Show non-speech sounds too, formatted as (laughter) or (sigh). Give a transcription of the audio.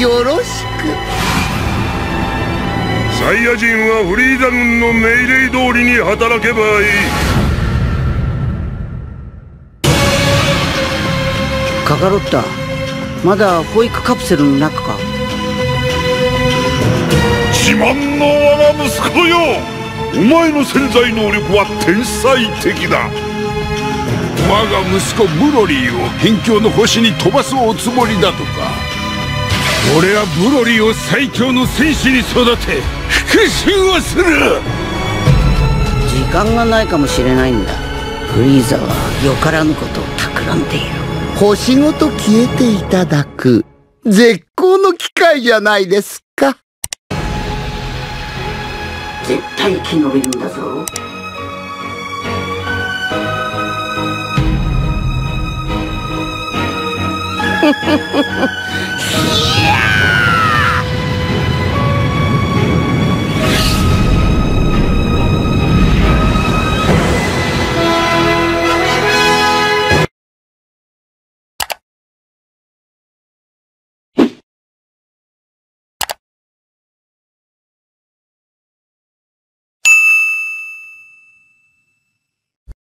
よろしく。サイヤ人はフリーザ軍の命令通りに働けばいい。カカロッタまだ保育カプセルの中か。自慢の我が息子よ。お前の潜在能力は天才的だ我が息子ブロリーを辺境の星に飛ばすおつもりだとか。俺はブロリーを最強の戦士に育て復讐をする。時間がないかもしれないんだ。フリーザはよからぬことを企んでいる。星ごと消えていただく。絶好の機会じゃないですか。絶対生き延びるんだぞ yeah! (laughs)